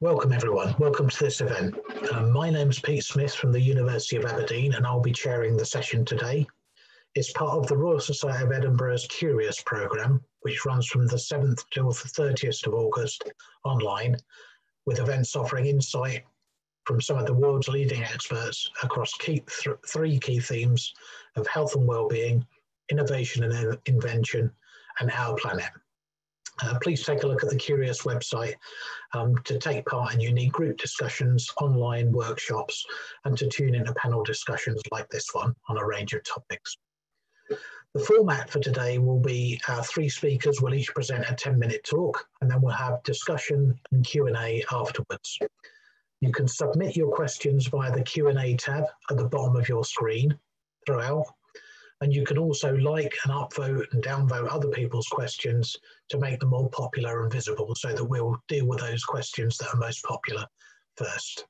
Welcome everyone, welcome to this event. Um, my name is Pete Smith from the University of Aberdeen and I'll be chairing the session today. It's part of the Royal Society of Edinburgh's Curious programme, which runs from the 7th till the 30th of August online, with events offering insight from some of the world's leading experts across key, th three key themes of health and well-being, innovation and invention, and our planet. Uh, please take a look at the Curious website um, to take part in unique group discussions, online workshops, and to tune into panel discussions like this one on a range of topics. The format for today will be our three speakers will each present a 10 minute talk and then we'll have discussion and Q&A afterwards. You can submit your questions via the Q&A tab at the bottom of your screen throughout and you can also like and upvote and downvote other people's questions to make them more popular and visible so that we'll deal with those questions that are most popular first.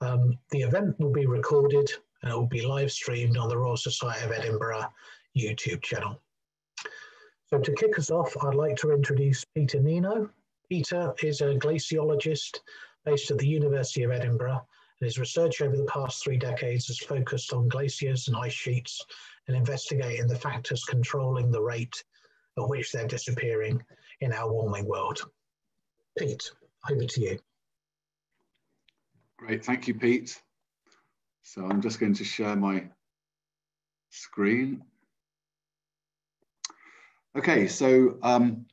Um, the event will be recorded and it will be live streamed on the Royal Society of Edinburgh YouTube channel. So to kick us off, I'd like to introduce Peter Nienow. Peter is a glaciologist based at the University of Edinburgh and his research over the past three decades has focused on glaciers and ice sheets and investigating the factors controlling the rate at which they're disappearing in our warming world. Pete, over to you. Great, thank you, Pete. So I'm just going to share my screen. Okay, so um,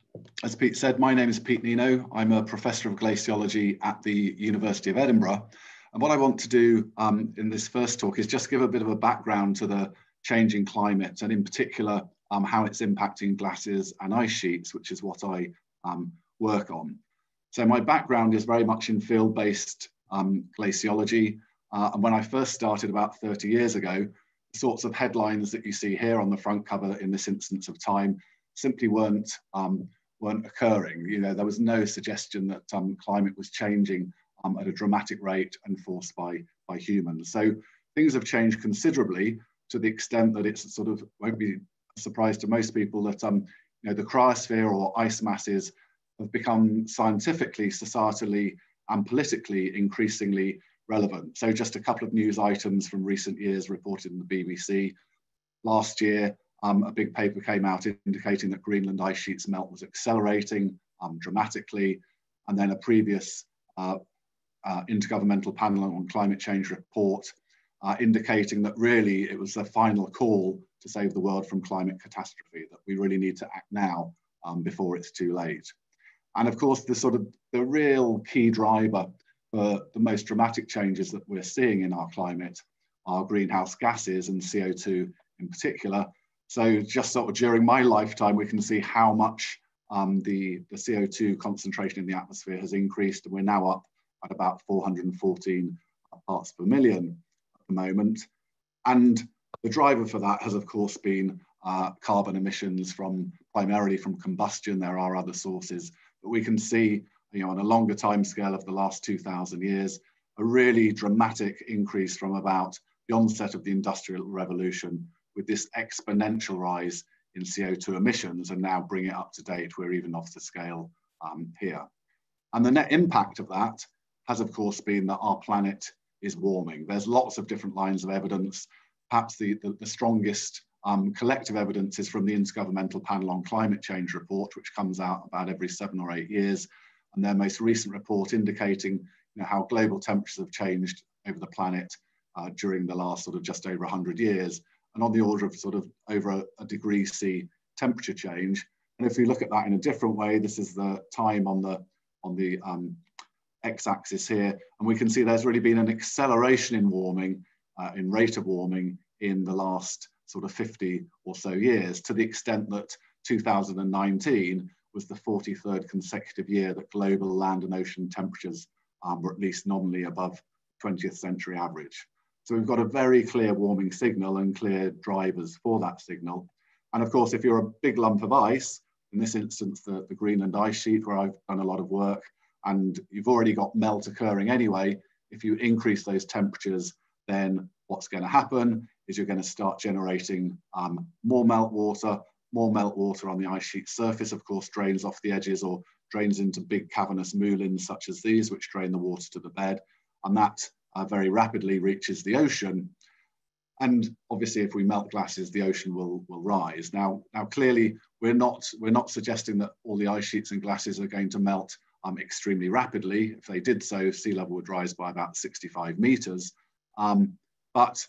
as Pete said, my name is Pete Nienow. I'm a professor of glaciology at the University of Edinburgh. And what I want to do um, in this first talk is just give a bit of a background to the changing climate and in particular um, how it's impacting glaciers and ice sheets, which is what I um, work on. So my background is very much in field-based um, glaciology. Uh, and when I first started about 30 years ago, the sorts of headlines that you see here on the front cover in this instance of time simply weren't, um, weren't occurring. You know, there was no suggestion that um, climate was changing um, at a dramatic rate and forced by, by humans. So things have changed considerably, to the extent that it's sort of won't be a surprise to most people that um, you know, the cryosphere or ice masses have become scientifically, societally, and politically increasingly relevant. So just a couple of news items from recent years reported in the BBC. Last year, um, a big paper came out indicating that Greenland ice sheets melt was accelerating um, dramatically. And then a previous uh, uh, Intergovernmental Panel on Climate Change report uh, indicating that really it was a final call to save the world from climate catastrophe, that we really need to act now um, before it's too late. And of course, the sort of the real key driver for the most dramatic changes that we're seeing in our climate are greenhouse gases and CO2 in particular. So just sort of during my lifetime, we can see how much um, the, the CO2 concentration in the atmosphere has increased. And we're now up at about 414 parts per million the moment. And the driver for that has, of course, been uh, carbon emissions from primarily from combustion. There are other sources, but we can see, you know, on a longer time scale of the last 2,000 years, a really dramatic increase from about the onset of the Industrial Revolution with this exponential rise in CO2 emissions and now bring it up to date. We're even off the scale um, here. And the net impact of that has, of course, been that our planet is warming. There's lots of different lines of evidence. Perhaps the, the, the strongest um, collective evidence is from the Intergovernmental Panel on Climate Change report, which comes out about every seven or eight years. And their most recent report indicating you know, how global temperatures have changed over the planet uh, during the last sort of just over 100 years, and on the order of sort of over a, a degree C temperature change. And if we look at that in a different way, this is the time on the on the um, x-axis here, and we can see there's really been an acceleration in warming, uh, in rate of warming in the last sort of 50 or so years, to the extent that 2019 was the 43rd consecutive year that global land and ocean temperatures um, were at least nominally above 20th century average. So we've got a very clear warming signal and clear drivers for that signal. And of course, if you're a big lump of ice, in this instance, the, the Greenland ice sheet, where I've done a lot of work, and you've already got melt occurring anyway, if you increase those temperatures, then what's going to happen is you're going to start generating um, more melt water. More melt water on the ice sheet surface, of course, drains off the edges or drains into big cavernous moulins such as these, which drain the water to the bed, and that uh, very rapidly reaches the ocean. And obviously, if we melt glaciers, the ocean will, will rise. Now, now clearly, we're not, we're not suggesting that all the ice sheets and glaciers are going to melt um, extremely rapidly. If they did so, sea level would rise by about 65 meters. Um, but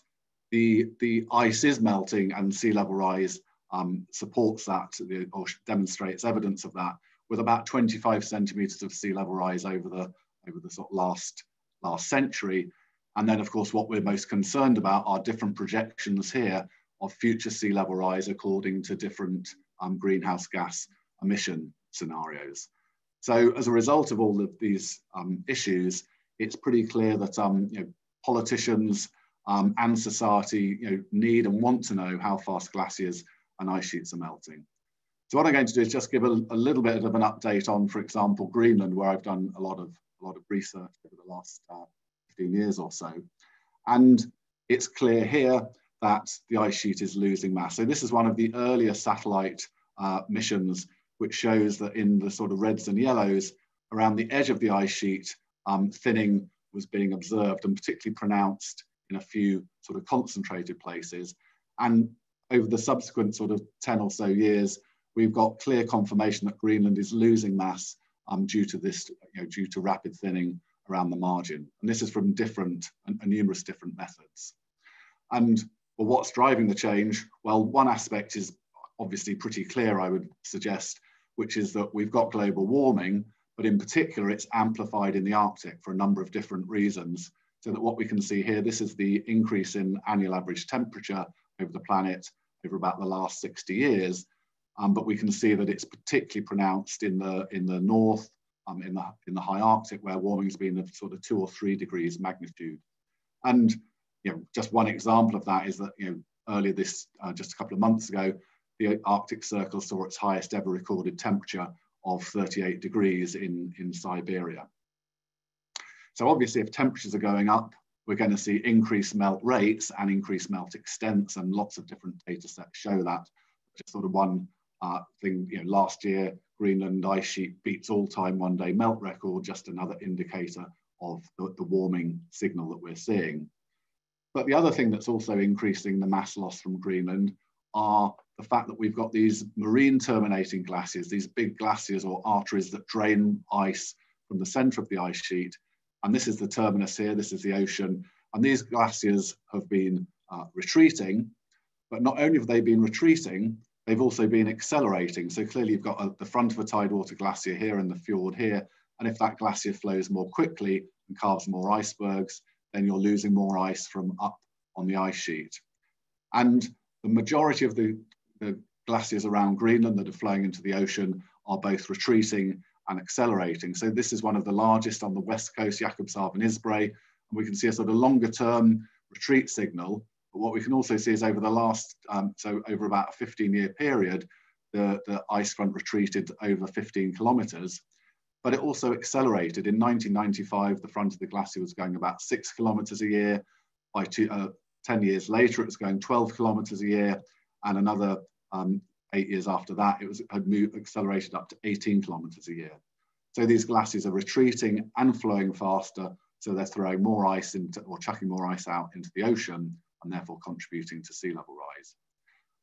the, the ice is melting and sea level rise um, supports that or demonstrates evidence of that with about 25 centimeters of sea level rise over the, over the sort of last, last century. And then of course, what we're most concerned about are different projections here of future sea level rise according to different um, greenhouse gas emission scenarios. So as a result of all of these um, issues, it's pretty clear that um, you know, politicians um, and society you know, need and want to know how fast glaciers and ice sheets are melting. So what I'm going to do is just give a, a, little bit of an update on, for example, Greenland, where I've done a lot of a lot of research over the last uh, 15 years or so. And it's clear here that the ice sheet is losing mass. So this is one of the earlier satellite uh, missions, which shows that in the sort of reds and yellows around the edge of the ice sheet, um, thinning was being observed and particularly pronounced in a few sort of concentrated places. And over the subsequent sort of 10 or so years, we've got clear confirmation that Greenland is losing mass um, due to this, you know, due to rapid thinning around the margin. And this is from different and, and numerous different methods. And well, what's driving the change? Well, one aspect is obviously pretty clear, I would suggest, which is that we've got global warming, but in particular, it's amplified in the Arctic for a number of different reasons. So that what we can see here, this is the increase in annual average temperature over the planet over about the last 60 years. Um, but we can see that it's particularly pronounced in the in the north, um, in the in the high Arctic, where warming's been of sort of two or three degrees magnitude. And you know, just one example of that is that you know earlier this uh, just a couple of months ago, the Arctic Circle saw its highest ever recorded temperature of 38 degrees in in Siberia. So obviously, if temperatures are going up, we're going to see increased melt rates and increased melt extents, and lots of different data sets show that. Just sort of one uh, thing, you know, last year, Greenland ice sheet beats all-time one-day melt record, just another indicator of the, the warming signal that we're seeing. But the other thing that's also increasing the mass loss from Greenland are the fact that we've got these marine terminating glaciers, these big glaciers or arteries that drain ice from the center of the ice sheet and this is the terminus here, this is the ocean. And these glaciers have been uh, retreating, but not only have they been retreating, they've also been accelerating. So clearly you've got a, the front of a tidewater glacier here and the fjord here. And if that glacier flows more quickly and carves more icebergs, then you're losing more ice from up on the ice sheet. And the majority of the, the glaciers around Greenland that are flowing into the ocean are both retreating and accelerating. So this is one of the largest on the west coast, Jakobshavn Isbrae, and we can see a sort of longer term retreat signal. But what we can also see is over the last, um, so over about a 15 year period, the, the ice front retreated over 15 kilometers, but it also accelerated. In 1995, the front of the glacier was going about six kilometers a year. By two, uh, 10 years later, it was going 12 kilometers a year, and another um, eight years after that, it was had moved, accelerated up to 18 kilometers a year. So these glaciers are retreating and flowing faster, so they're throwing more ice into, or chucking more ice out into the ocean, and therefore contributing to sea level rise.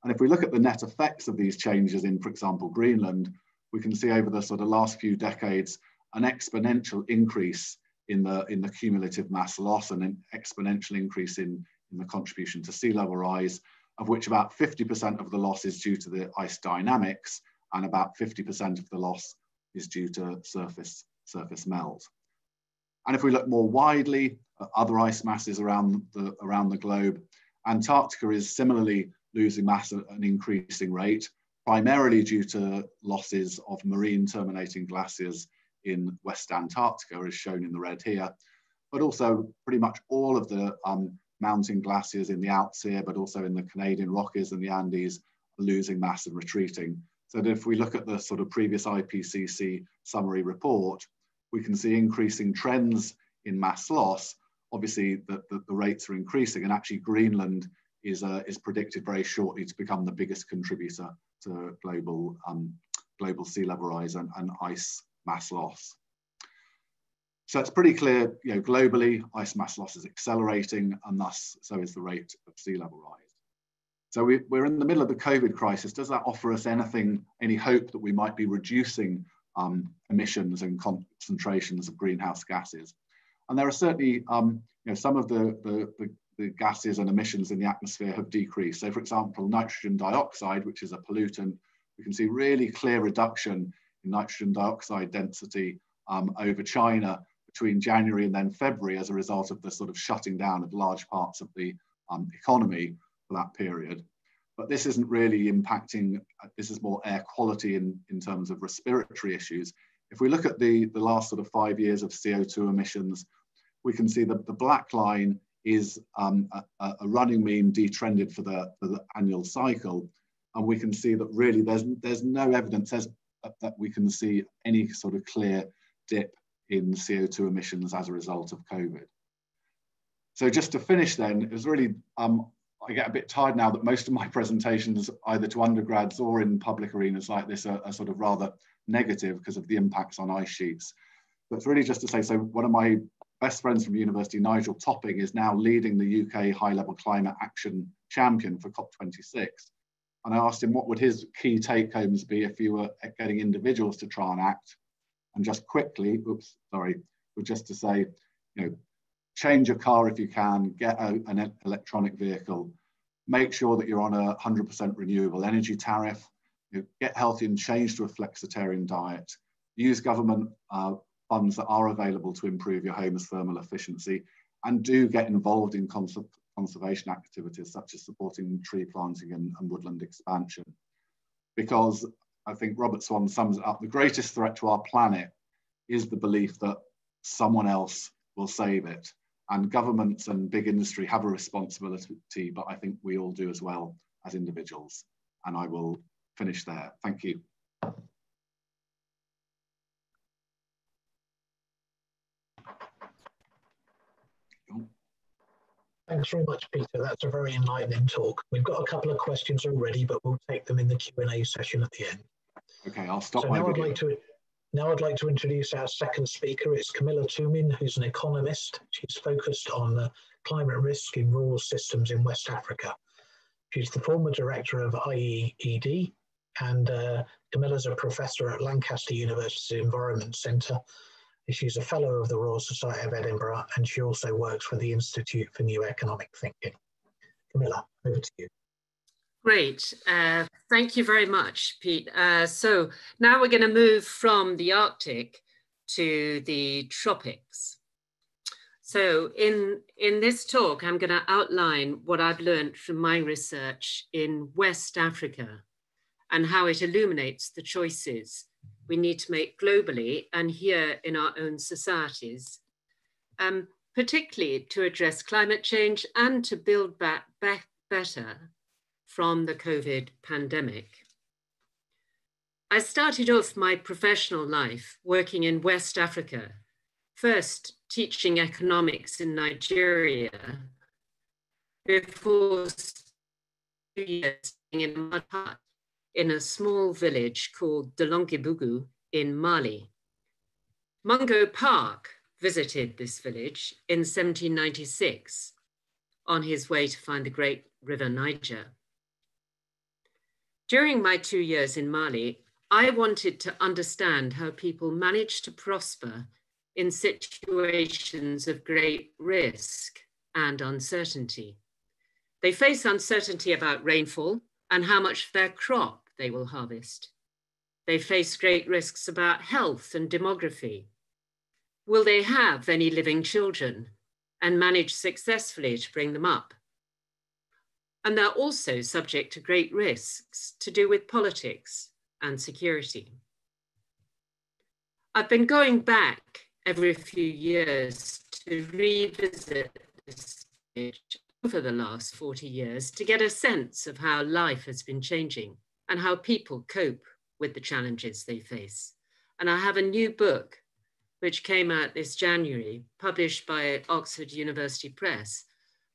And if we look at the net effects of these changes in, for example, Greenland, we can see over the sort of last few decades an exponential increase in the, in the cumulative mass loss and an exponential increase in, in the contribution to sea level rise of which about 50% of the loss is due to the ice dynamics and about 50% of the loss is due to surface, surface melt. And if we look more widely at other ice masses around the, around the globe, Antarctica is similarly losing mass at an increasing rate, primarily due to losses of marine terminating glaciers in West Antarctica, as shown in the red here, but also pretty much all of the um, mountain glaciers in the Alps here, but also in the Canadian Rockies and the Andes are losing mass and retreating. So if we look at the sort of previous IPCC summary report, we can see increasing trends in mass loss. Obviously, the, the, the rates are increasing, and actually Greenland is, uh, is predicted very shortly to become the biggest contributor to global, um, global sea level rise and, and ice, mass loss. So it's pretty clear, you know, globally, ice mass loss is accelerating and thus so is the rate of sea level rise. So we, are in the middle of the COVID crisis. Does that offer us anything, any hope that we might be reducing um, emissions and concentrations of greenhouse gases? And there are certainly, um, you know, some of the, the, the, the, gases and emissions in the atmosphere have decreased. So for example, nitrogen dioxide, which is a pollutant, we can see really clear reduction in nitrogen dioxide density um, over China between January and then February as a result of the sort of shutting down of large parts of the um, economy for that period. But this isn't really impacting, uh, this is more air quality in, in terms of respiratory issues. If we look at the, the last sort of five years of CO2 emissions, we can see that the black line is um, a, a, running mean detrended for the, for the annual cycle. And we can see that really there's, there's no evidence that we can see any sort of clear dip in CO2 emissions as a result of COVID. So just to finish then, it was really um, I get a bit tired now that most of my presentations, either to undergrads or in public arenas like this, are, are sort of rather negative because of the impacts on ice sheets. But it's really just to say, so one of my best friends from university, Nigel Topping, is now leading the UK High Level Climate Action Champion for COP26. And I asked him what would his key take homes be if you were getting individuals to try and act. And just quickly, oops, sorry, but just to say, you know, change your car if you can, get a, an electronic vehicle, make sure that you're on a 100% renewable energy tariff, you know, get healthy and change to a flexitarian diet, use government uh, funds that are available to improve your home's thermal efficiency, and do get involved in cons conservation activities such as supporting tree planting and, and woodland expansion. Because I think Robert Swan sums it up, the greatest threat to our planet is the belief that someone else will save it and governments and big industry have a responsibility, but I think we all do as well as individuals. And I will finish there. Thank you. Thanks very much, Peter. That's a very enlightening talk. We've got a couple of questions already, but we'll take them in the Q&A session at the end. Okay, I'll stop so my now video. I'd like to now I'd like to introduce our second speaker. It's Camilla Toulmin, who's an economist. She's focused on the climate risk in rural systems in West Africa. She's the former director of IIED, and uh, Camilla's a professor at Lancaster University Environment Centre. She's a fellow of the Royal Society of Edinburgh, and she also works for the Institute for New Economic Thinking. Camilla, over to you. Great. Uh, thank you very much, Pete. Uh, so now we're going to move from the Arctic to the tropics. So in, in this talk, I'm going to outline what I've learned from my research in West Africa and how it illuminates the choices we need to make globally and here in our own societies, um, particularly to address climate change and to build back, back better from the COVID pandemic. I started off my professional life working in West Africa, first teaching economics in Nigeria, before years in a in a small village called Dlonguébougou in Mali. Mungo Park visited this village in 1796 on his way to find the great river Niger. During my two years in Mali, I wanted to understand how people manage to prosper in situations of great risk and uncertainty. They face uncertainty about rainfall and how much of their crop they will harvest. They face great risks about health and demography. Will they have any living children and manage successfully to bring them up? And they're also subject to great risks to do with politics and security. I've been going back every few years to revisit this over the last 40 years to get a sense of how life has been changing and how people cope with the challenges they face. And I have a new book which came out this January, published by Oxford University Press,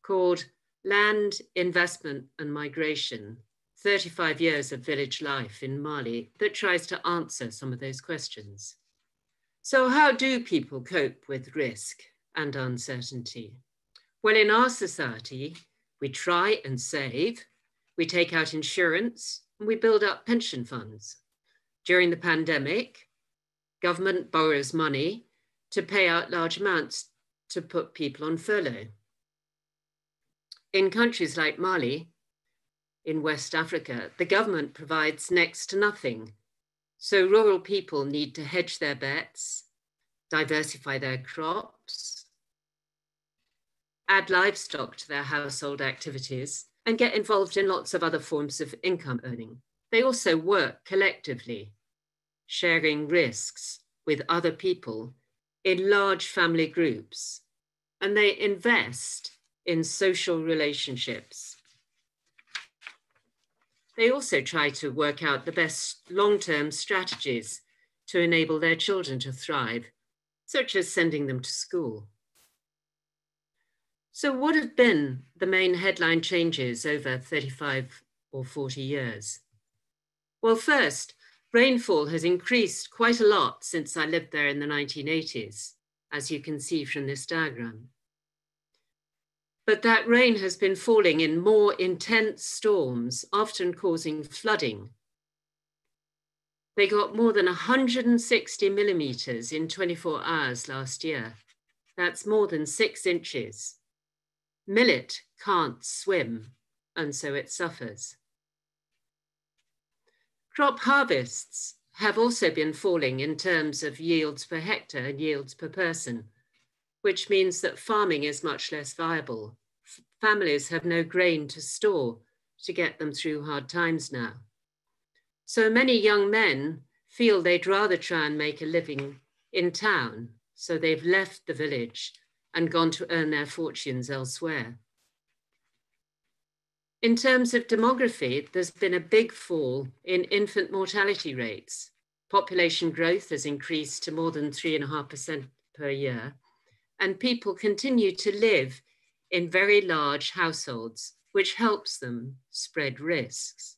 called Land, Investment and Migration, 35 Years of Village Life in Mali, that tries to answer some of those questions. So how do people cope with risk and uncertainty? Well, in our society, we try and save, we take out insurance, and we build up pension funds. During the pandemic, government borrows money to pay out large amounts to put people on furlough. In countries like Mali, in West Africa, the government provides next to nothing. So rural people need to hedge their bets, diversify their crops, add livestock to their household activities, and get involved in lots of other forms of income earning. They also work collectively, sharing risks with other people in large family groups, and they invest in social relationships. They also try to work out the best long-term strategies to enable their children to thrive, such as sending them to school. So what have been the main headline changes over 35 or 40 years? Well, first, rainfall has increased quite a lot since I lived there in the 1980s, as you can see from this diagram. But that rain has been falling in more intense storms, often causing flooding. They got more than 160 millimeters in 24 hours last year. That's more than six inches. Millet can't swim, and so it suffers. Crop harvests have also been falling in terms of yields per hectare and yields per person which means that farming is much less viable. F families have no grain to store to get them through hard times now. So many young men feel they'd rather try and make a living in town, so they've left the village and gone to earn their fortunes elsewhere. In terms of demography, there's been a big fall in infant mortality rates. Population growth has increased to more than 3.5% per year, and people continue to live in very large households, which helps them spread risks.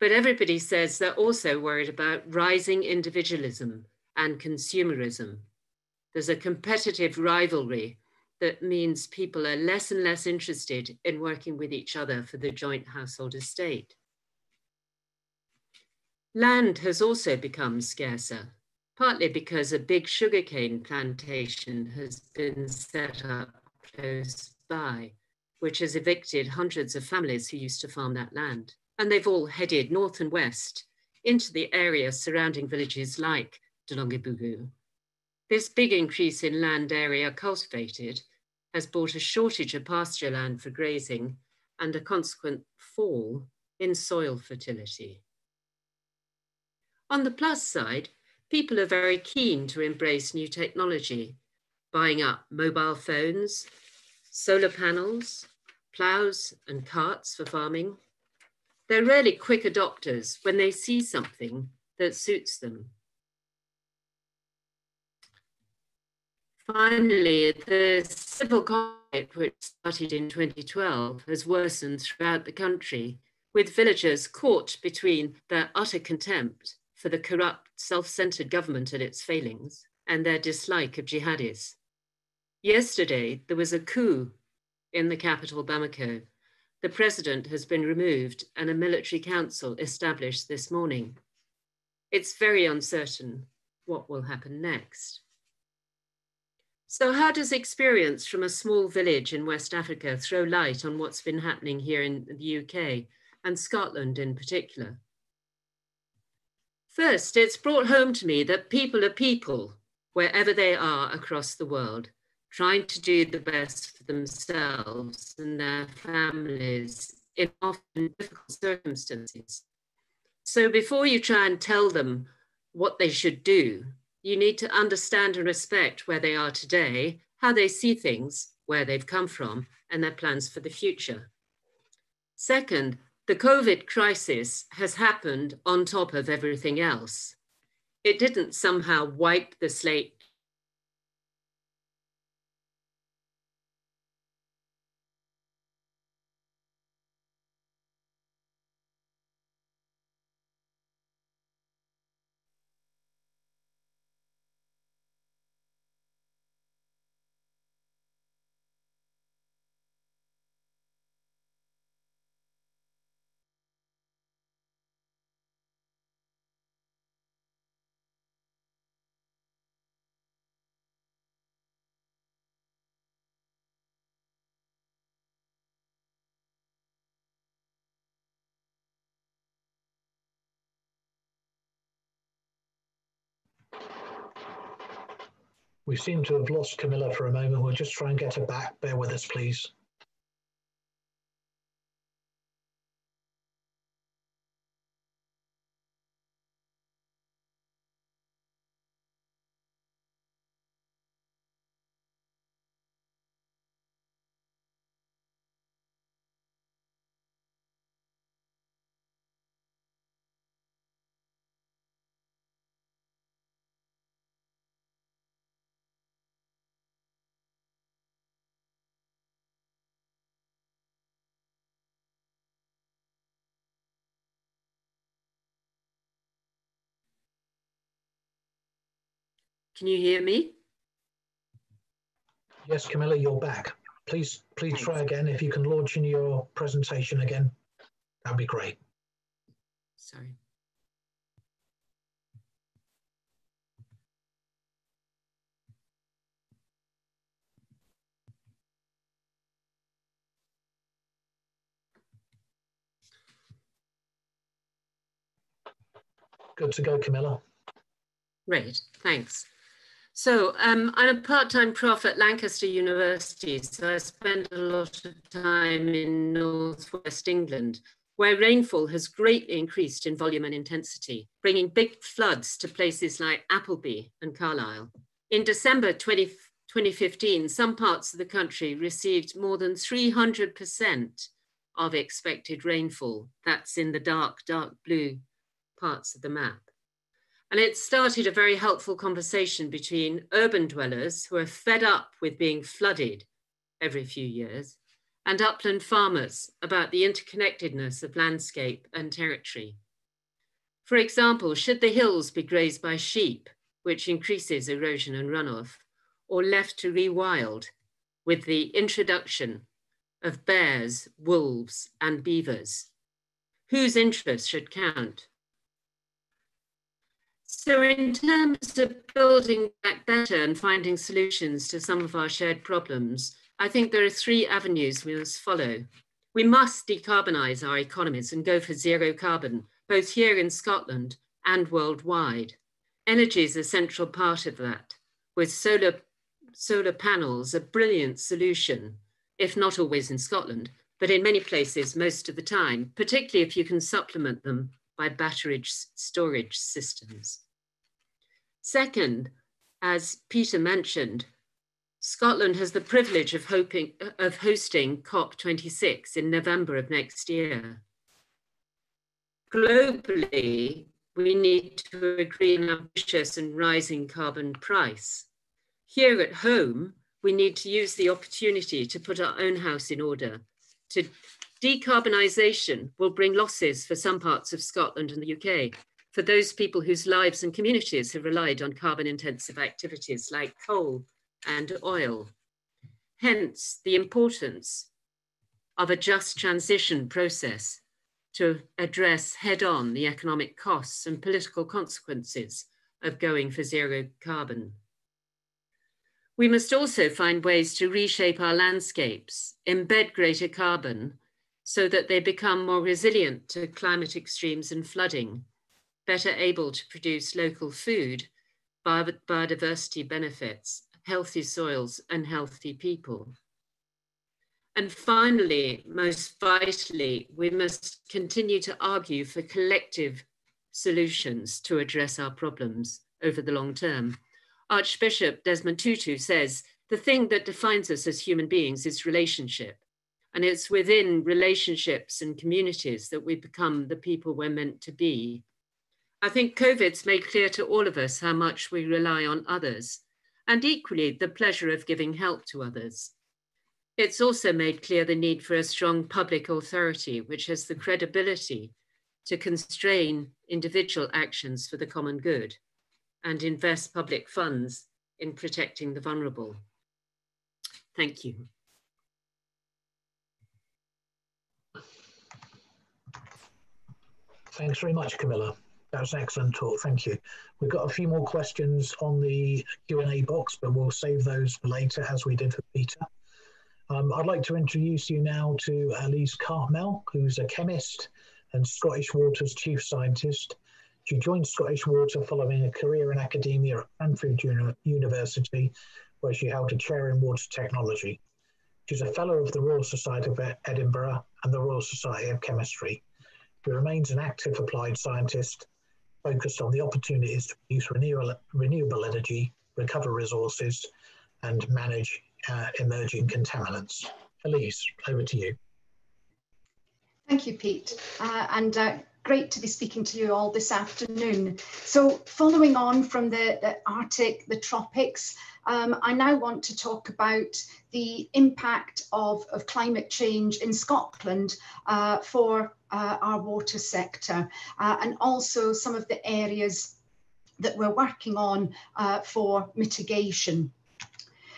But everybody says they're also worried about rising individualism and consumerism. There's a competitive rivalry that means people are less and less interested in working with each other for the joint household estate. Land has also become scarcer partly because a big sugarcane plantation has been set up close by, which has evicted hundreds of families who used to farm that land. And they've all headed north and west into the area surrounding villages like Dlonguébougou. This big increase in land area cultivated has brought a shortage of pasture land for grazing and a consequent fall in soil fertility. On the plus side, people are very keen to embrace new technology, buying up mobile phones, solar panels, plows and carts for farming. They're really quick adopters when they see something that suits them. Finally, the civil conflict, which started in 2012, has worsened throughout the country, with villagers caught between their utter contempt for the corrupt, self centered government and its failings, and their dislike of jihadis. Yesterday, there was a coup in the capital, Bamako. The president has been removed and a military council established this morning. It's very uncertain what will happen next. So, how does experience from a small village in West Africa throw light on what's been happening here in the UK and Scotland in particular? First, it's brought home to me that people are people wherever they are across the world, trying to do the best for themselves and their families in often difficult circumstances. So before you try and tell them what they should do, you need to understand and respect where they are today, how they see things, where they've come from, and their plans for the future. Second, the COVID crisis has happened on top of everything else. It didn't somehow wipe the slate We seem to have lost Camilla for a moment. We'll just try and get her back. Bear with us, please. Can you hear me? Yes, Camilla, you're back. Please, please Thanks. try again. If you can launch in your presentation again, that'd be great. Sorry. Good to go, Camilla. Great, thanks. So um, I'm a part-time prof at Lancaster University, so I spend a lot of time in northwest England, where rainfall has greatly increased in volume and intensity, bringing big floods to places like Appleby and Carlisle. In December 20, 2015, some parts of the country received more than 300% of expected rainfall. That's in the dark, dark blue parts of the map. And it started a very helpful conversation between urban dwellers who are fed up with being flooded every few years and upland farmers about the interconnectedness of landscape and territory. For example, should the hills be grazed by sheep, which increases erosion and runoff, or left to rewild with the introduction of bears, wolves, and beavers? Whose interests should count? So in terms of building back better and finding solutions to some of our shared problems, I think there are three avenues we must follow. We must decarbonise our economies and go for zero carbon, both here in Scotland and worldwide. Energy is a central part of that, with solar, solar panels a brilliant solution, if not always in Scotland, but in many places most of the time, particularly if you can supplement them by battery storage systems. Second, as Peter mentioned, Scotland has the privilege of, hoping, of hosting COP26 in November of next year. Globally, we need to agree an ambitious and rising carbon price. Here at home, we need to use the opportunity to put our own house in order, to Decarbonisation will bring losses for some parts of Scotland and the UK, for those people whose lives and communities have relied on carbon intensive activities like coal and oil. Hence, the importance of a just transition process to address head on the economic costs and political consequences of going for zero carbon. We must also find ways to reshape our landscapes, embed greater carbon, so that they become more resilient to climate extremes and flooding, better able to produce local food, biodiversity benefits, healthy soils, and healthy people. And finally, most vitally, we must continue to argue for collective solutions to address our problems over the long term. Archbishop Desmond Tutu says, the thing that defines us as human beings is relationship. And it's within relationships and communities that we become the people we're meant to be. I think COVID's made clear to all of us how much we rely on others, and equally the pleasure of giving help to others. It's also made clear the need for a strong public authority, which has the credibility to constrain individual actions for the common good and invest public funds in protecting the vulnerable. Thank you. Thanks very much, Camilla. That was an excellent talk. Thank you. We've got a few more questions on the Q&A box, but we'll save those for later as we did for Peter. Um, I'd like to introduce you now to Elise Cartmell, who's a chemist and Scottish Water's chief scientist. She joined Scottish Water following a career in academia at Cranfield University, where she held a chair in water technology. She's a fellow of the Royal Society of Edinburgh and the Royal Society of Chemistry. She remains an active applied scientist focused on the opportunities to produce renewable, renewable energy, recover resources, and manage uh, emerging contaminants. Elise, over to you. Thank you, Pete. Uh, and uh, great to be speaking to you all this afternoon. So following on from the, the Arctic, the tropics, um, I now want to talk about the impact of, of climate change in Scotland uh, for uh, our water sector uh, and also some of the areas that we're working on uh, for mitigation.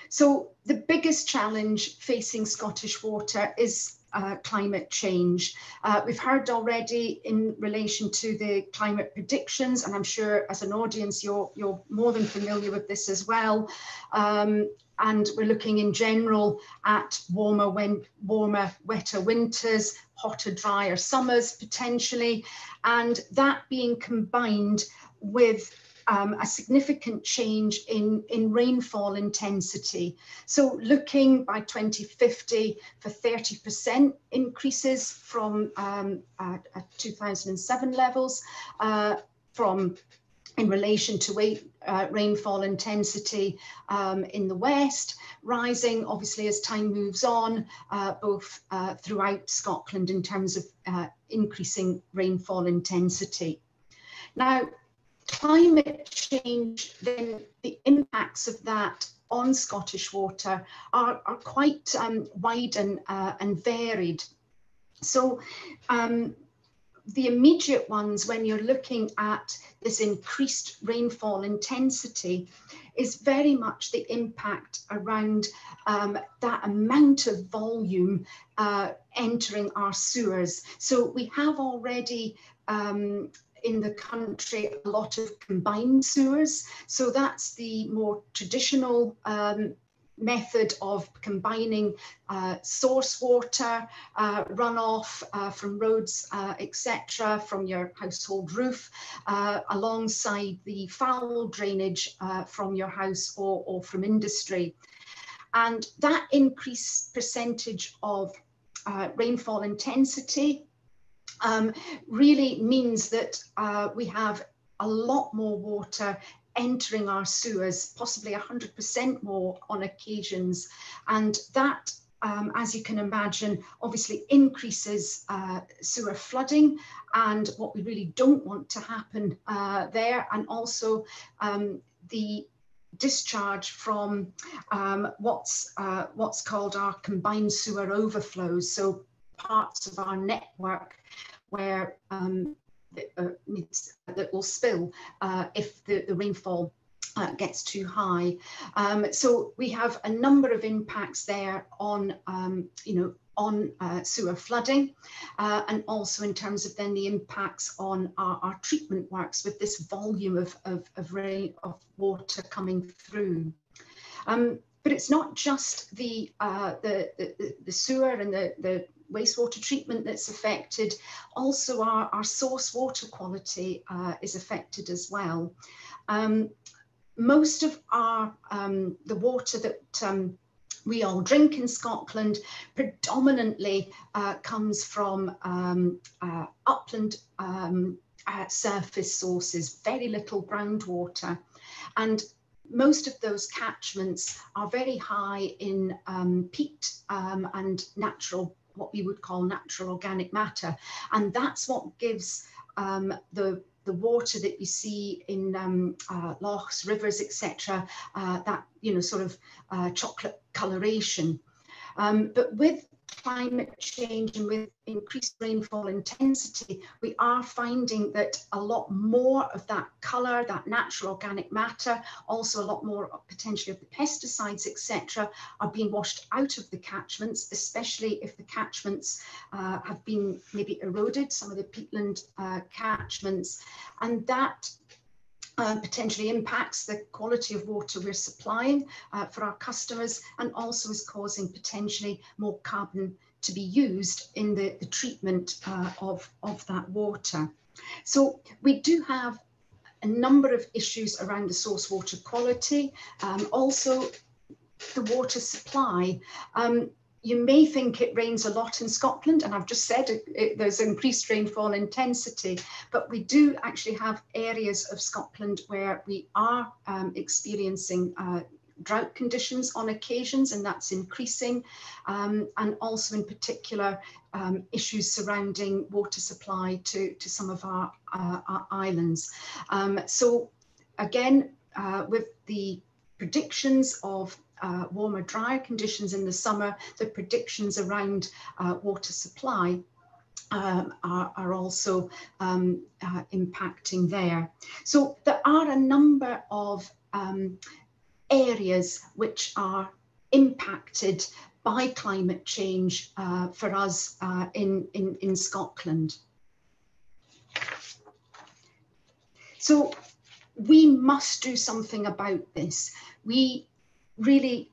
So the biggest challenge facing Scottish water is uh, climate change. Uh, we've heard already in relation to the climate predictions, and I'm sure as an audience you're, you're more than familiar with this as well. Um, and we're looking in general at warmer, when, warmer, wetter winters, hotter, drier summers potentially, and that being combined with um, a significant change in, in rainfall intensity. So looking by 2050 for 30% increases from um, uh, 2007 levels uh, from in relation to weight, uh, rainfall intensity um, in the west, rising obviously as time moves on, uh, both uh, throughout Scotland in terms of uh, increasing rainfall intensity. Now, climate change, then the impacts of that on Scottish water are, are quite um, wide and, uh, and varied. So um, the immediate ones when you're looking at this increased rainfall intensity is very much the impact around um, that amount of volume uh, entering our sewers. So we have already um, in the country a lot of combined sewers. So that's the more traditional um, method of combining uh, source water, uh, runoff uh, from roads, uh, etc., from your household roof, uh, alongside the foul drainage uh, from your house or, or from industry. And that increased percentage of rainfall intensity um, really means that uh, we have a lot more water entering our sewers, possibly 100% more on occasions. And that, um, as you can imagine, obviously increases uh, sewer flooding and what we really don't want to happen uh, there. And also um, the discharge from um, what's uh, what's called our combined sewer overflows. So parts of our network where um, uh, needs, that will spill uh, if the, the rainfall uh, gets too high. Um, so we have a number of impacts there on, um, you know, on uh, sewer flooding uh, and also in terms of then the impacts on our, our treatment works with this volume of, of, of rain of water coming through. Um, but it's not just the, uh, the, the, the sewer and the, the wastewater treatment that's affected. Also, our, our source water quality uh, is affected as well. Um, most of our um, the water that um, we all drink in Scotland predominantly uh, comes from um, uh, upland um, uh, surface sources, very little groundwater. And most of those catchments are very high in um, peat um, and natural what we would call natural organic matter. And that's what gives um, the the water that you see in um, uh, lochs, rivers, etc., uh, that you know sort of uh, chocolate coloration. Um, but with climate change and with increased rainfall intensity, we are finding that a lot more of that colour, that natural organic matter, also a lot more potentially of the pesticides, etc., are being washed out of the catchments, especially if the catchments uh, have been maybe eroded, some of the peatland uh, catchments. And that uh, potentially impacts the quality of water we're supplying uh, for our customers and also is causing potentially more carbon to be used in the, the treatment uh, of, of that water. So we do have a number of issues around the source water quality, um, also the water supply. Um, you may think it rains a lot in Scotland, and I've just said it, it, there's increased rainfall intensity, but we do actually have areas of Scotland where we are um, experiencing uh, drought conditions on occasions, and that's increasing, um, and also in particular um, issues surrounding water supply to, to some of our, uh, our islands. Um, so again, uh, with the predictions of uh, warmer, drier conditions in the summer, the predictions around uh, water supply um, are, are, also um, uh, impacting there. So there are a number of um, areas which are impacted by climate change uh, for us uh, in, in, in Scotland. So we must do something about this. We really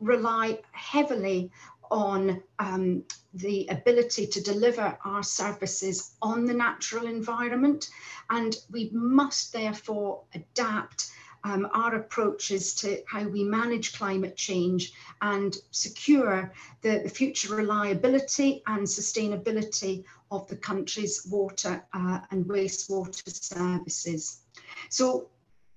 rely heavily on um, the ability to deliver our services on the natural environment. And we must therefore adapt um, our approaches to how we manage climate change and secure the, the future reliability and sustainability of the country's water uh, and wastewater services. So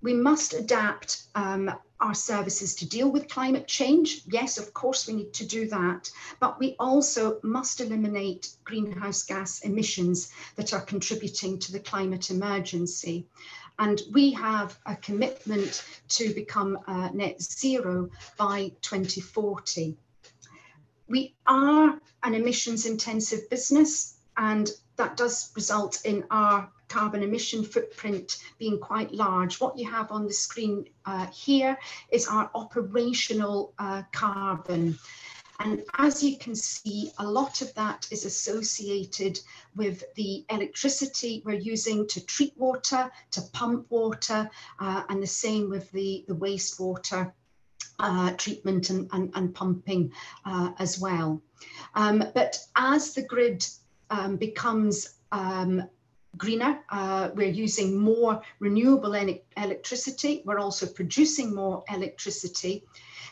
we must adapt um, our services to deal with climate change. Yes, of course, we need to do that, but we also must eliminate greenhouse gas emissions that are contributing to the climate emergency. And we have a commitment to become uh, net zero by 2040. We are an emissions intensive business and that does result in our carbon emission footprint being quite large. What you have on the screen uh, here is our operational uh, carbon. And as you can see, a lot of that is associated with the electricity we're using to treat water, to pump water, uh, and the same with the, the wastewater uh, treatment and, and, and pumping uh, as well. Um, but as the grid um, becomes um, greener. Uh, we're using more renewable electricity. We're also producing more electricity.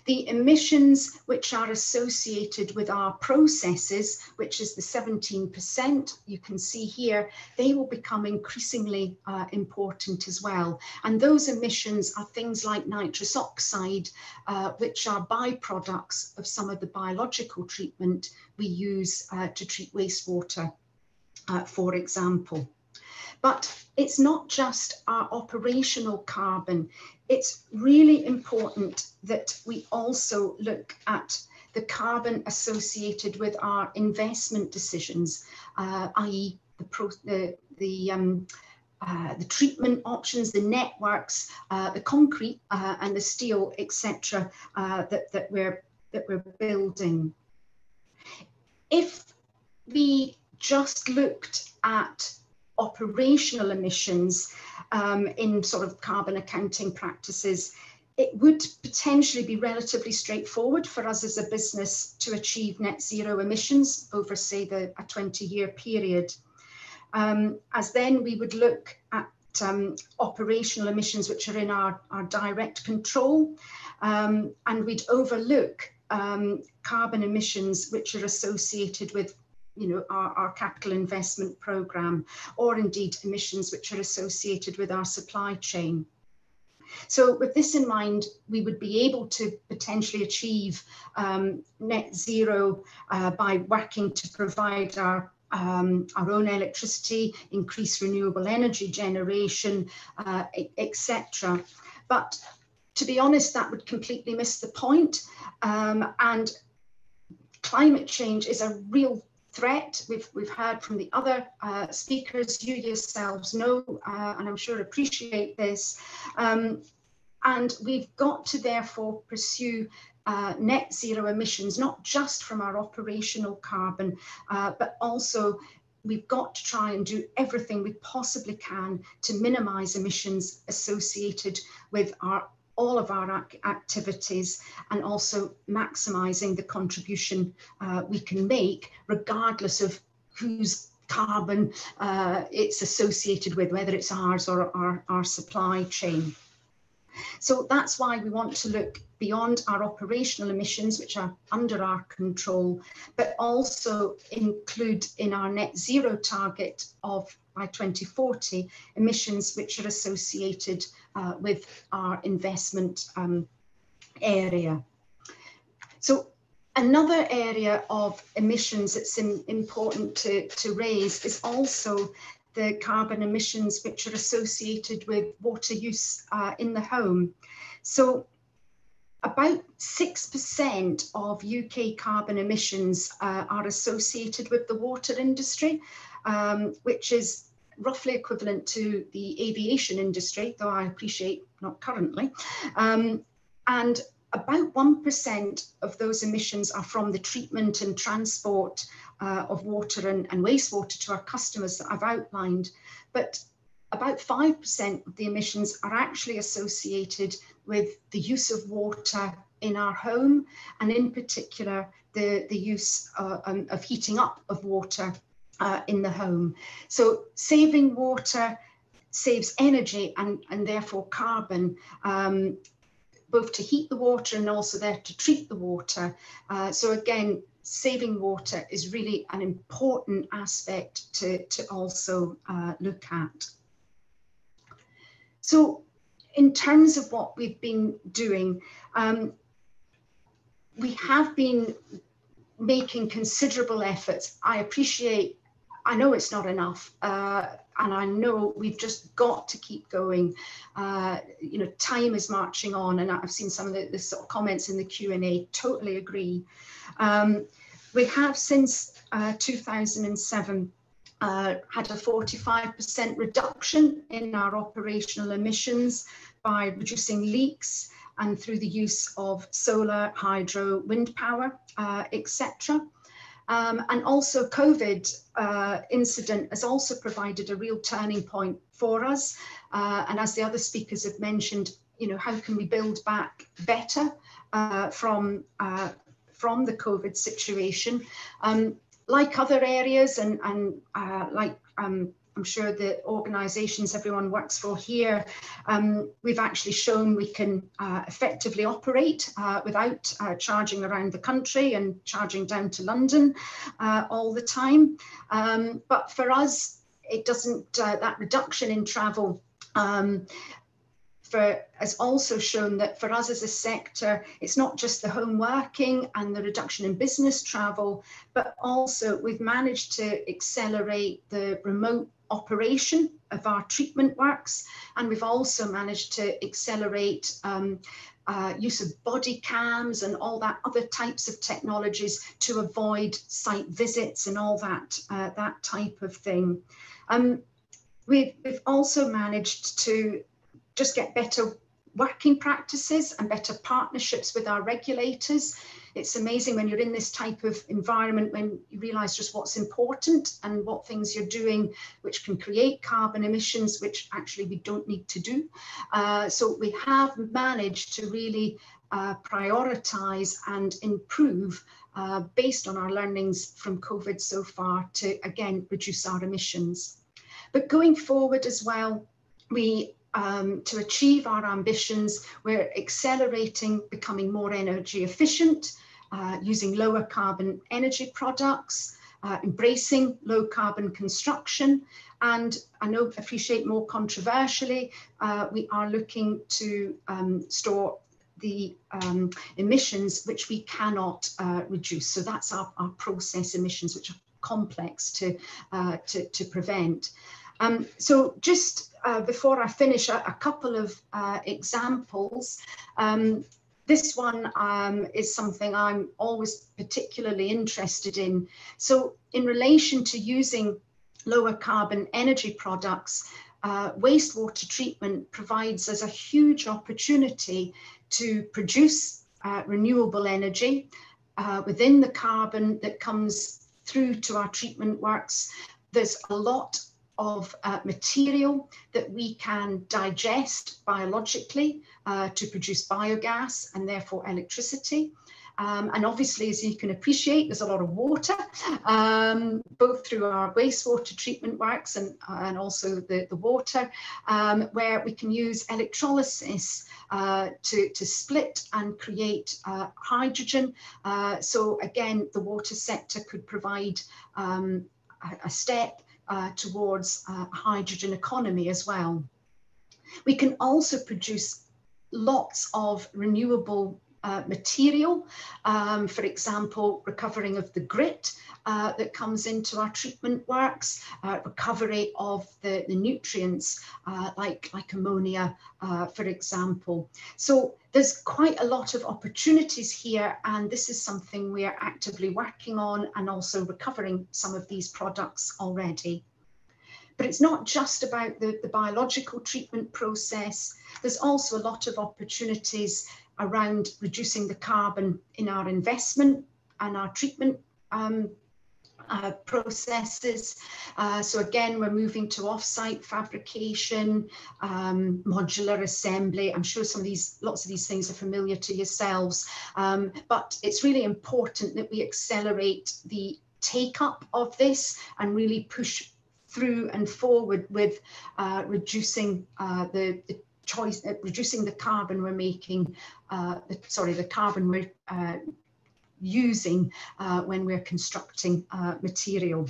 The emissions which are associated with our processes, which is the 17%, you can see here, they will become increasingly uh, important as well. And those emissions are things like nitrous oxide, uh, which are byproducts of some of the biological treatment we use uh, to treat wastewater, uh, for example. But it's not just our operational carbon. It's really important that we also look at the carbon associated with our investment decisions, uh, i.e. the, the, the um, uh, the treatment options, the networks, uh, the concrete uh, and the steel, etc., uh, that, that, we're, that we're building. If we just looked at operational emissions um, in sort of carbon accounting practices, it would potentially be relatively straightforward for us as a business to achieve net zero emissions over, say, the, a 20 year period. Um, as then we would look at um, operational emissions which are in our, our direct control, um, and we'd overlook um, carbon emissions which are associated with you know, our, our capital investment programme, or indeed emissions which are associated with our supply chain. So with this in mind, we would be able to potentially achieve um, net zero uh, by working to provide our um, our own electricity, increase renewable energy generation, uh, etc. But to be honest, that would completely miss the point. Um, and climate change is a real threat. We've, we've heard from the other uh, speakers, you yourselves know, uh, and I'm sure appreciate this. Um, and we've got to therefore pursue uh, net zero emissions, not just from our operational carbon, uh, but also we've got to try and do everything we possibly can to minimize emissions associated with our all of our ac activities and also maximising the contribution uh, we can make regardless of whose carbon uh, it's associated with, whether it's ours or our, our supply chain. So that's why we want to look beyond our operational emissions, which are under our control, but also include in our net zero target of by 2040 emissions which are associated uh, with our investment um, area. So another area of emissions that's in, important to, to raise is also the carbon emissions which are associated with water use uh, in the home. So about 6% of UK carbon emissions uh, are associated with the water industry, um, which is roughly equivalent to the aviation industry, though I appreciate not currently. Um, and about 1% of those emissions are from the treatment and transport uh, of water and, and wastewater to our customers that I've outlined. But about 5% of the emissions are actually associated with the use of water in our home, and in particular, the, the use uh, um, of heating up of water uh, in the home. So saving water saves energy and, and therefore carbon, um, both to heat the water and also there to treat the water. Uh, so again, saving water is really an important aspect to, to also uh, look at. So in terms of what we've been doing, um, we have been making considerable efforts. I appreciate, I know it's not enough, uh, and I know we've just got to keep going. Uh, you know, time is marching on, and I've seen some of the, the sort of comments in the Q&A, totally agree. Um, we have since uh, 2007 uh, had a 45% reduction in our operational emissions by reducing leaks and through the use of solar, hydro, wind power, uh, etc. Um, and also COVID uh, incident has also provided a real turning point for us. Uh, and as the other speakers have mentioned, you know, how can we build back better uh, from, uh, from the COVID situation? Um, like other areas and, and uh, like um, I'm sure the organisations everyone works for here, um, we've actually shown we can uh, effectively operate uh, without uh, charging around the country and charging down to London uh, all the time. Um, but for us, it doesn't, uh, that reduction in travel um, for, has also shown that for us as a sector, it's not just the home working and the reduction in business travel, but also we've managed to accelerate the remote operation of our treatment works. And we've also managed to accelerate um, uh, use of body cams and all that other types of technologies to avoid site visits and all that, uh, that type of thing. Um, we've, we've also managed to just get better working practices and better partnerships with our regulators. It's amazing when you're in this type of environment when you realize just what's important and what things you're doing which can create carbon emissions, which actually we don't need to do. Uh, so we have managed to really uh, prioritize and improve uh, based on our learnings from COVID so far to again reduce our emissions. But going forward as well, we um, to achieve our ambitions, we're accelerating becoming more energy efficient, uh, using lower carbon energy products, uh, embracing low carbon construction. And I know, appreciate more controversially, uh, we are looking to um, store the um, emissions which we cannot uh, reduce. So that's our, our process emissions, which are complex to, uh, to, to prevent. Um, so just uh, before I finish, a, a couple of uh, examples. Um, this one um, is something I'm always particularly interested in. So in relation to using lower carbon energy products, uh, wastewater treatment provides us a huge opportunity to produce uh, renewable energy uh, within the carbon that comes through to our treatment works. There's a lot of uh, material that we can digest biologically uh, to produce biogas and therefore electricity. Um, and obviously, as you can appreciate, there's a lot of water, um, both through our wastewater treatment works and, and also the, the water, um, where we can use electrolysis uh, to, to split and create uh, hydrogen. Uh, so again, the water sector could provide um, a, a, step uh, towards a hydrogen economy as well. We can also produce lots of renewable uh, material, um, for example, recovering of the grit uh, that comes into our treatment works, uh, recovery of the, the nutrients uh, like, like ammonia, uh, for example. So there's quite a lot of opportunities here and this is something we are actively working on and also recovering some of these products already. But it's not just about the, the biological treatment process. There's also a lot of opportunities around reducing the carbon in our investment and our treatment um, uh, processes. Uh, so again, we're moving to off-site fabrication, um, modular assembly. I'm sure some of these, lots of these things are familiar to yourselves, um, but it's really important that we accelerate the take up of this and really push through and forward with uh, reducing uh, the, the, choice, uh, reducing the carbon we're making, uh, the, sorry, the carbon we're uh, using uh, when we're constructing material.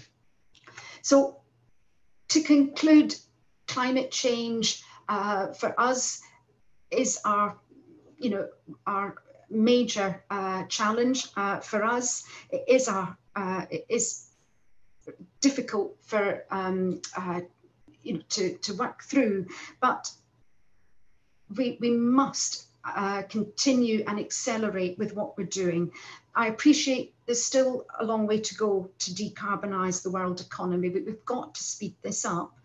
So to conclude, climate change for us is our, you know, our major challenge for us. It is our, it is difficult for um, uh, you know, to, to work through, but we, we must uh, continue and accelerate with what we're doing. I appreciate there's still a long way to go to decarbonise the world economy, but we've got to speed this up.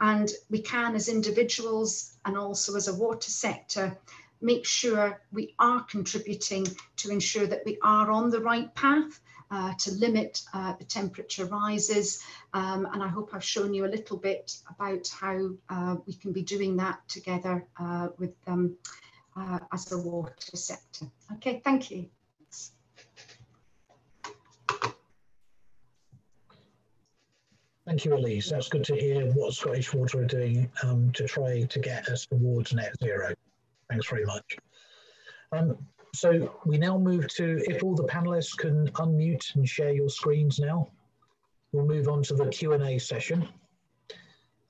And we can, as individuals and also as a water sector, make sure we are contributing to ensure that we are on the right path uh, to limit uh, the temperature rises. Um, and I hope I've shown you a little bit about how uh, we can be doing that together uh, with um, as the water sector. Okay, thank you. Thank you, Elise. That's good to hear what Scottish Water are doing um, to try to get us towards net zero. Thanks very much. Um, so we now move to, if all the panelists can unmute and share your screens now, we'll move on to the Q&A session.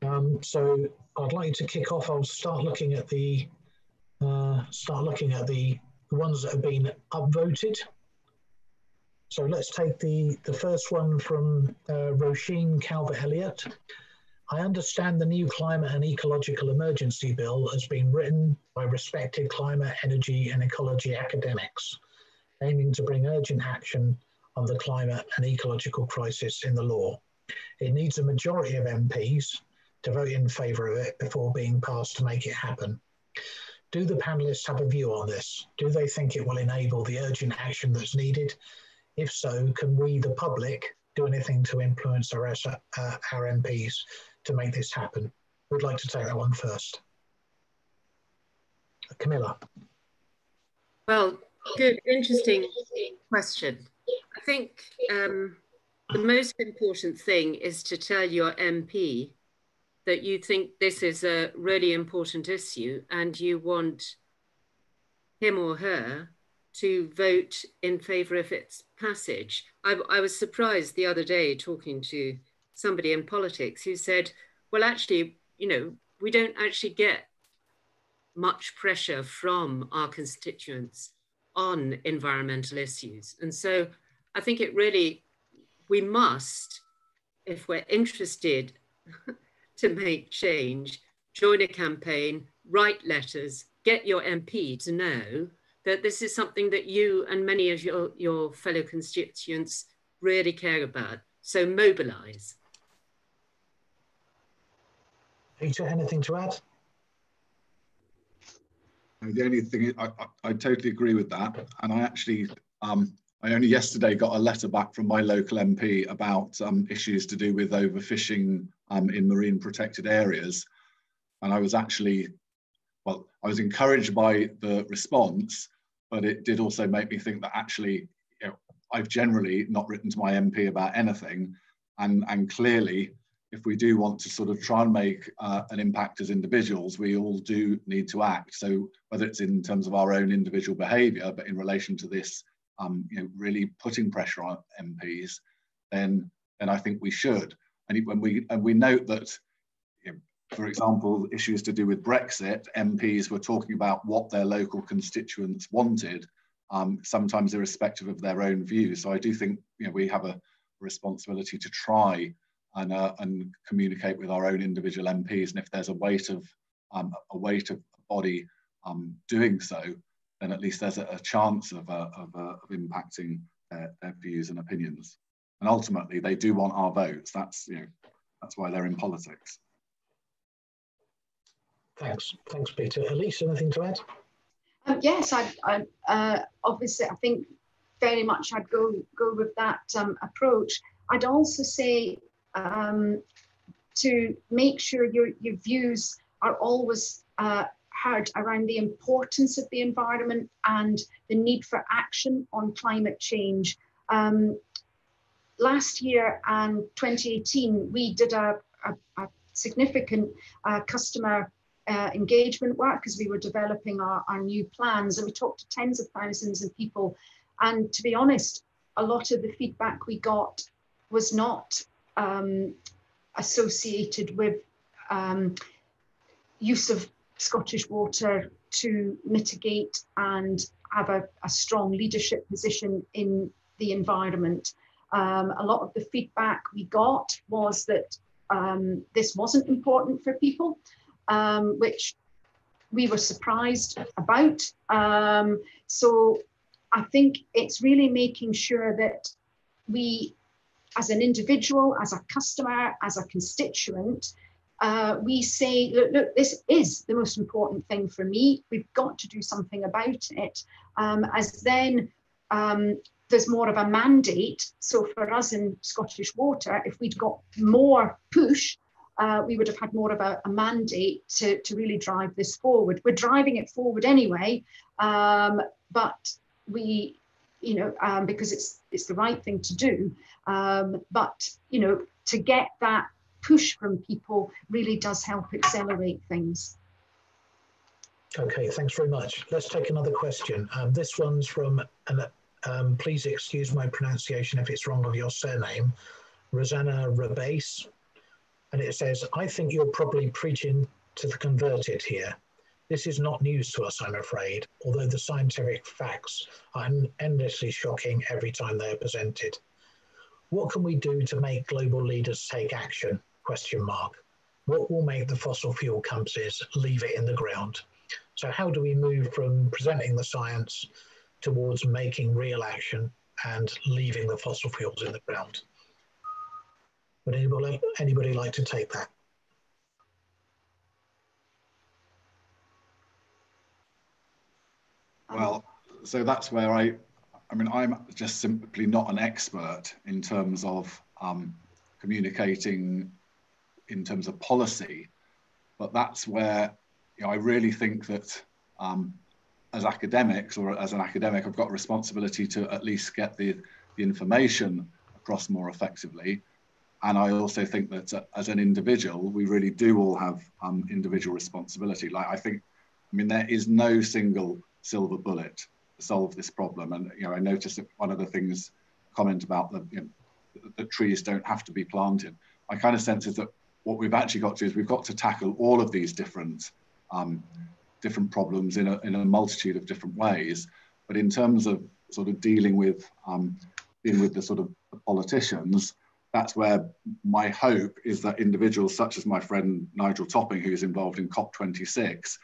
Um, so I'd like to kick off. I'll start looking at the uh, start looking at the ones that have been upvoted. So let's take the the first one from uh, Roisin Calvert Elliott. I understand the new climate and ecological emergency bill has been written by respected climate, energy, and ecology academics, aiming to bring urgent action on the climate and ecological crisis in the law. It needs a majority of MPs to vote in favour of it before being passed to make it happen. Do the panellists have a view on this? Do they think it will enable the urgent action that's needed? If so, can we, the public, do anything to influence our, uh, our MPs to make this happen? Would like to take that one first. Camilla. Well, good, interesting question. I think um, the most important thing is to tell your MP that you think this is a really important issue and you want him or her to vote in favour of its passage. I, I was surprised the other day talking to somebody in politics who said, well, actually, you know, we don't actually get much pressure from our constituents on environmental issues. And so I think it really, we must, if we're interested to make change, join a campaign, write letters, get your MP to know that this is something that you and many of your, your fellow constituents really care about. So mobilize. Peter, anything to add? The only thing I, I, I totally agree with that, and I actually um, I only yesterday got a letter back from my local MP about um, issues to do with overfishing um, in marine protected areas, and I was actually well, I was encouraged by the response, but it did also make me think that actually, you know, I've generally not written to my MP about anything, and and clearly, if we do want to sort of try and make uh, an impact as individuals, we all do need to act. So whether it's in terms of our own individual behaviour, but in relation to this, um, you know, really putting pressure on MPs, then then I think we should. And when we and we note that for example, issues to do with Brexit, MPs were talking about what their local constituents wanted, um, sometimes irrespective of their own views. So I do think you know, we have a responsibility to try and, uh, and communicate with our own individual MPs. And if there's a weight of um, a weight of body um, doing so, then at least there's a, a chance of, uh, of, uh, of impacting their, their views and opinions. And ultimately, they do want our votes. That's you know, that's why they're in politics. Thanks. Thanks, Peter. Elise, anything to add? Um, yes, I, I uh, obviously I think very much I'd go go with that um, approach. I'd also say um, to make sure your your views are always uh, heard around the importance of the environment and the need for action on climate change. Um, last year and 2018, we did a, a, a significant uh, customer uh, engagement work as we were developing our, our new plans. And we talked to tens of thousands of people. And to be honest, a lot of the feedback we got was not um, associated with um, use of Scottish water to mitigate and have a, a strong leadership position in the environment. Um, a lot of the feedback we got was that um, this wasn't important for people um, which we were surprised about. Um, so I think it's really making sure that we, as an individual, as a customer, as a constituent, uh, we say, look, look, this is the most important thing for me. We've got to do something about it. Um, as then um, there's more of a mandate. So for us in Scottish Water, if we'd got more push uh, we would have had more of a, a, mandate to, to really drive this forward. We're driving it forward anyway, um, but we, you know, um, because it's it's the right thing to do. Um, but you know, to get that push from people really does help accelerate things. Okay, thanks very much. Let's take another question. Um, this one's from, um, please excuse my pronunciation if it's wrong of your surname, Rosanna Rabase and it says, I think you're probably preaching to the converted here. This is not news to us, I'm afraid, although the scientific facts are endlessly shocking every time they are presented. What can we do to make global leaders take action? Question mark. What will make the fossil fuel companies leave it in the ground? So how do we move from presenting the science towards making real action and leaving the fossil fuels in the ground? Would anybody, anybody like to take that? Well, so that's where I, I mean, I'm just simply not an expert in terms of um, communicating in terms of policy, but that's where you know, I really think that um, as academics or as an academic, I've got a responsibility to at least get the, the information across more effectively and I also think that uh, as an individual, we really do all have um, individual responsibility. Like I think, I mean, there is no single silver bullet solve this problem. And you know, I noticed that one of the things comment about the you know, the trees don't have to be planted. My kind of sense is that what we've actually got to is we've got to tackle all of these different um, different problems in a, in a multitude of different ways. But in terms of sort of dealing with um, dealing with the sort of the politicians, that's where my hope is that individuals such as my friend Nigel Topping, who's involved in COP26,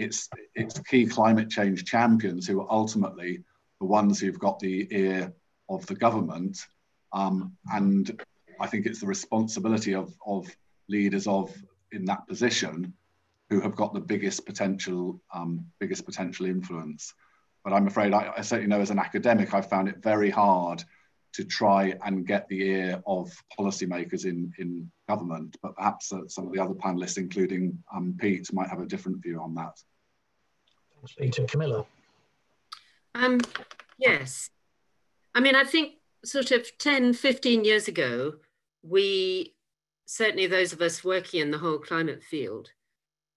it's, it's key climate change champions who are ultimately the ones who've got the ear of the government. Um, and I think it's the responsibility of, of leaders of in that position who have got the biggest potential, um, biggest potential influence. But I'm afraid I, I certainly know as an academic, I've found it very hard to try and get the ear of policymakers in, in government. But perhaps uh, some of the other panelists, including um, Pete, might have a different view on that. Thanks, Peter. Camilla. Um, yes. I mean, I think sort of 10, 15 years ago, we, certainly those of us working in the whole climate field,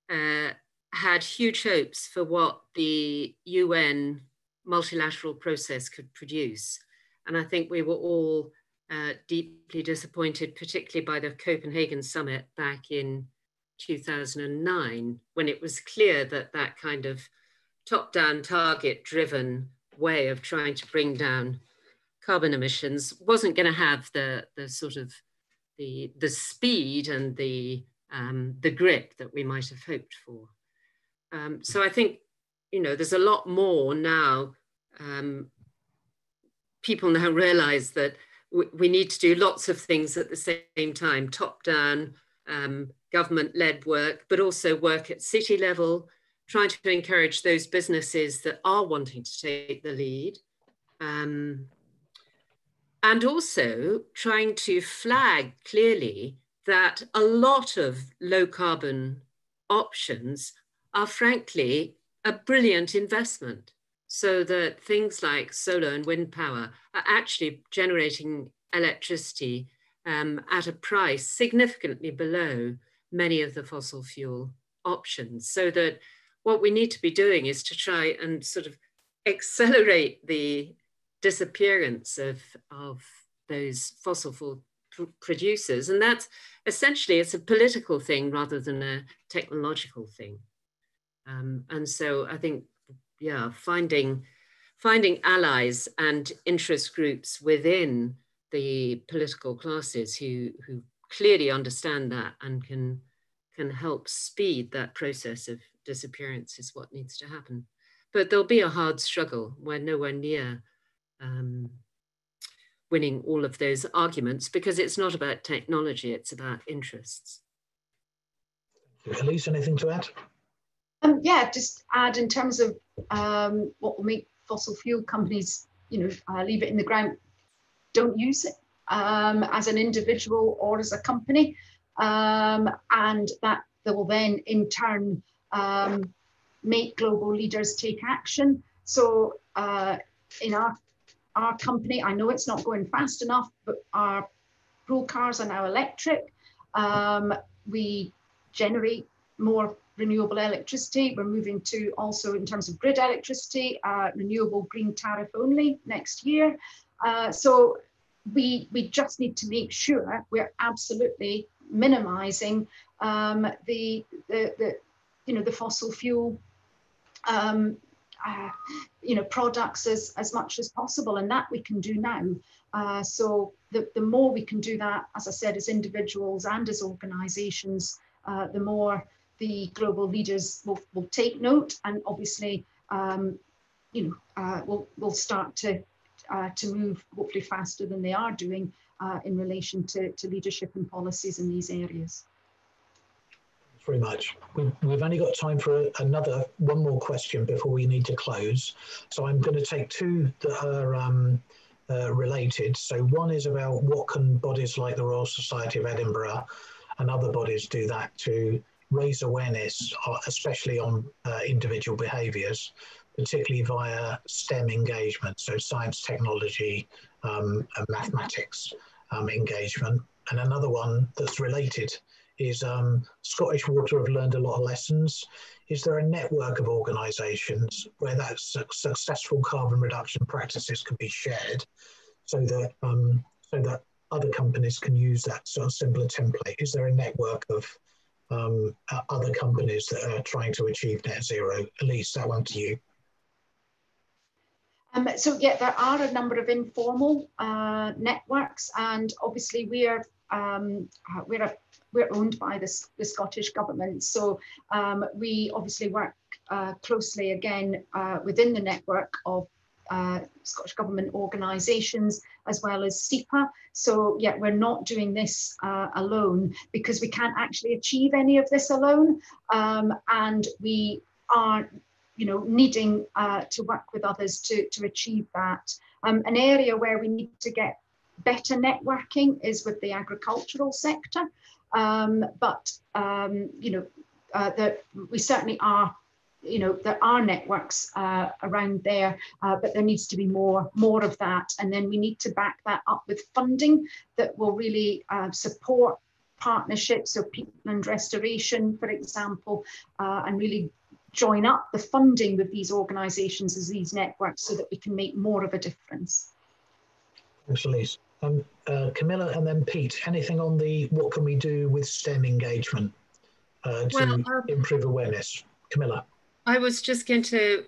uh, had huge hopes for what the UN multilateral process could produce. And I think we were all uh, deeply disappointed, particularly by the Copenhagen summit back in 2009, when it was clear that that kind of top down target driven way of trying to bring down carbon emissions wasn't going to have the, the sort of the, the speed and the, um, the grip that we might have hoped for. Um, so I think, you know, there's a lot more now. Um, people now realize that we need to do lots of things at the same time, top down, um, government led work, but also work at city level, trying to encourage those businesses that are wanting to take the lead. Um, and also trying to flag clearly that a lot of low carbon options are frankly a brilliant investment so that things like solar and wind power are actually generating electricity um, at a price significantly below many of the fossil fuel options. So that what we need to be doing is to try and sort of accelerate the disappearance of, of those fossil fuel pr producers. And that's essentially, it's a political thing rather than a technological thing. Um, and so I think yeah, finding finding allies and interest groups within the political classes who who clearly understand that and can can help speed that process of disappearance is what needs to happen. But there'll be a hard struggle. We're nowhere near um, winning all of those arguments because it's not about technology, it's about interests. Elise, anything to add? Um, yeah, just add in terms of um, what will make fossil fuel companies, you know, uh, leave it in the ground, don't use it um, as an individual or as a company, um, and that they will then in turn um, make global leaders take action. So uh, in our our company, I know it's not going fast enough, but our pool cars are now electric. Um, we generate more renewable electricity. We're moving to also in terms of grid electricity, uh, renewable green tariff only next year. Uh, so we, we just need to make sure we're absolutely minimizing um, the, the, the, you know, the fossil fuel um, uh, you know, products as, as much as possible. And that we can do now. Uh, so the, the more we can do that, as I said, as individuals and as organizations, uh, the more the global leaders will, will take note and obviously, um, you know, uh, will will start to uh, to move hopefully faster than they are doing uh, in relation to, to leadership and policies in these areas. Very much. We've, we've only got time for another one more question before we need to close. So I'm going to take two that are um, uh, related. So one is about what can bodies like the Royal Society of Edinburgh and other bodies do that to raise awareness, uh, especially on uh, individual behaviours, particularly via STEM engagement, so science, technology, um, and mathematics um, engagement. And another one that's related is um, Scottish Water have learned a lot of lessons. Is there a network of organisations where that su successful carbon reduction practices can be shared, so that um, so that other companies can use that sort of similar template? Is there a network of um, other companies that are trying to achieve net zero. Elise, that one to you. Um, so yeah, there are a number of informal uh, networks, and obviously we are um, we're a, we're owned by the, the Scottish government. So um, we obviously work uh, closely again uh, within the network of uh, Scottish Government organisations as well as SEPA. So yeah, we're not doing this uh, alone because we can't actually achieve any of this alone. Um, and we are you know, needing uh, to work with others to, to achieve that. Um, an area where we need to get better networking is with the agricultural sector. Um, but, um, you know, uh, that we certainly are you know, there are networks uh, around there, uh, but there needs to be more, more of that. And then we need to back that up with funding that will really uh, support partnerships of peatland restoration, for example, uh, and really join up the funding with these organisations as these networks so that we can make more of a difference. Thanks, Elise. Um, uh, Camilla and then Pete, anything on the what can we do with STEM engagement uh, to well, um, improve awareness? Camilla. I was just going to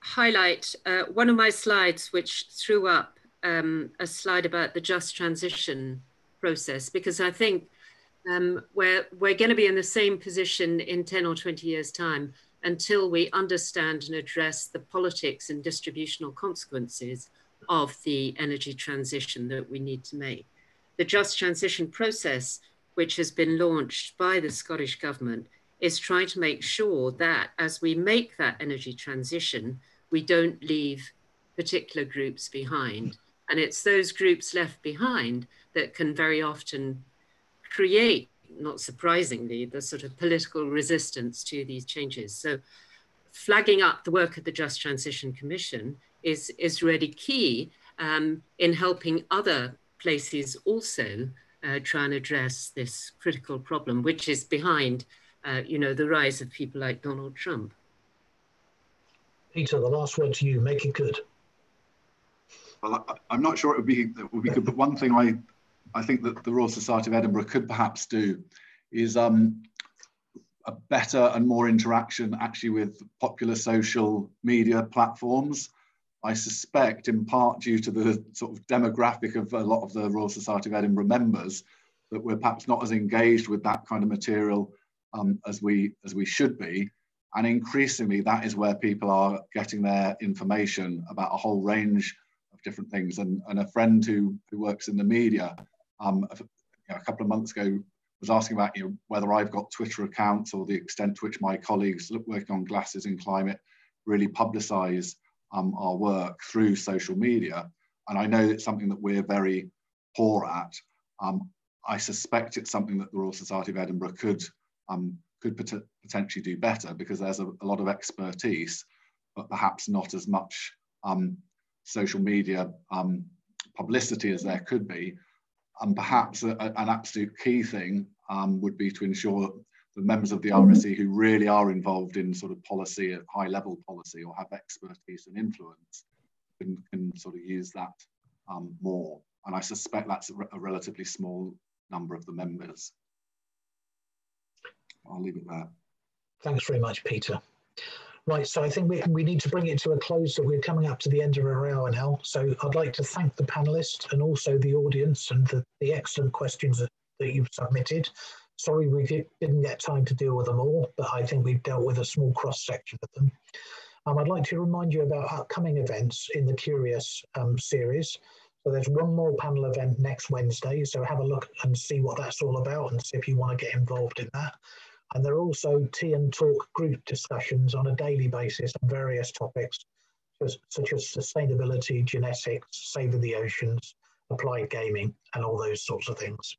highlight uh, one of my slides, which threw up um, a slide about the just transition process, because I think um, we're, we're going to be in the same position in 10 or 20 years' time until we understand and address the politics and distributional consequences of the energy transition that we need to make. The just transition process, which has been launched by the Scottish Government, is trying to make sure that as we make that energy transition, we don't leave particular groups behind. And it's those groups left behind that can very often create, not surprisingly, the sort of political resistance to these changes. So flagging up the work of the Just Transition Commission is, is really key um, in helping other places also uh, try and address this critical problem, which is behind uh, you know, the rise of people like Donald Trump. Peter, the last word to you. Make it good. Well, I, am not sure it would be it would be good, but one thing I I think that the Royal Society of Edinburgh could perhaps do is um, a better and more interaction actually with popular social media platforms. I suspect, in part due to the sort of demographic of a lot of the Royal Society of Edinburgh members, that we're perhaps not as engaged with that kind of material um, as we as we should be. And increasingly, that is where people are getting their information about a whole range of different things. And, and a friend who, who works in the media um, a, you know, a couple of months ago was asking about you know, whether I've got Twitter accounts or the extent to which my colleagues working on glasses and climate really publicize um, our work through social media. And I know it's something that we're very poor at. Um, I suspect it's something that the Royal Society of Edinburgh could um, could pot potentially do better because there's a, a, lot of expertise, but perhaps not as much um, social media um, publicity as there could be. And perhaps a, a, an absolute key thing um, would be to ensure the members of the RSE who really are involved in sort of policy at high level policy or have expertise and influence can, can sort of use that um, more. And I suspect that's a, a relatively small number of the members. I'll leave it there. Thanks very much, Peter. Right, so I think we, we need to bring it to a close. So we're coming up to the end of our hour now. So I'd like to thank the panelists and also the audience and the, the excellent questions that, that you've submitted. Sorry we didn't get time to deal with them all, but I think we've dealt with a small cross section of them. Um, I'd like to remind you about upcoming events in the Curious um, series. So there's one more panel event next Wednesday. So have a look and see what that's all about and see if you want to get involved in that. And there are also tea and talk group discussions on a daily basis on various topics, such as sustainability, genetics, saving the oceans, applied gaming, and all those sorts of things.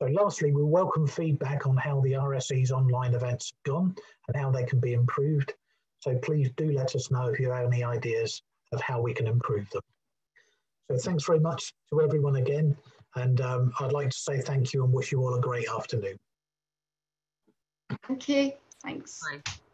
So lastly, we welcome feedback on how the RSE's online events have gone and how they can be improved. So please do let us know if you have any ideas of how we can improve them. So thanks very much to everyone again. And um, I'd like to say thank you and wish you all a great afternoon. Thank you. Thanks. Bye.